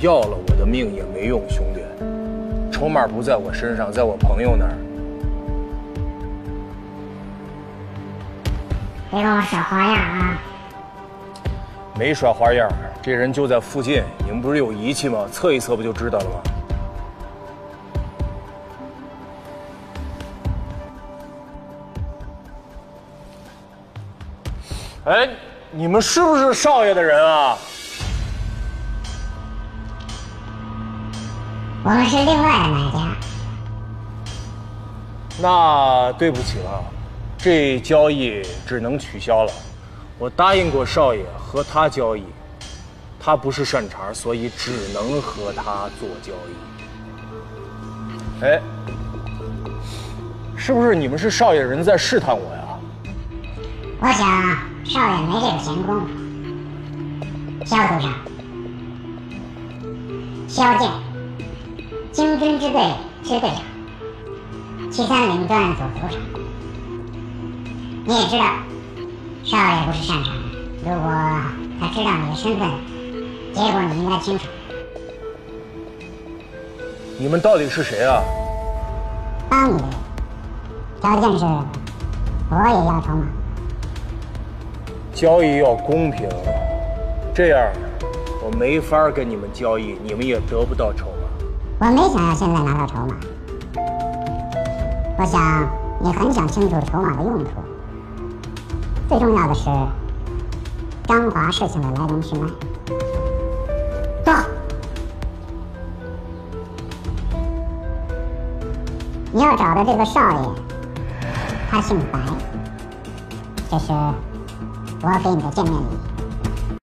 要了我的命也没用，兄弟。筹码不在我身上，在我朋友那儿。别跟我耍花样啊！没耍花样，这人就在附近。你们不是有仪器吗？测一测不就知道了吗？哎，你们是不是少爷的人啊？我们是另外的买家。那对不起了，这交易只能取消了。我答应过少爷和他交易，他不是善茬，所以只能和他做交易。哎，是不是你们是少爷人在试探我呀？我想少爷没这个闲工夫。消毒上，萧剑，精军支队支队长，七三零专案组组长。你也知道，少爷不是善茬。如果他知道你的身份，结果你应该清楚。你们到底是谁啊？帮你的人，条件是我也要筹码。交易要公平，这样我没法跟你们交易，你们也得不到筹码。我没想要现在拿到筹码，我想你很想清楚筹码的用途。最重要的是张华事情的来龙去脉。走，你要找的这个少爷，他姓白，这是。我给你的见面礼。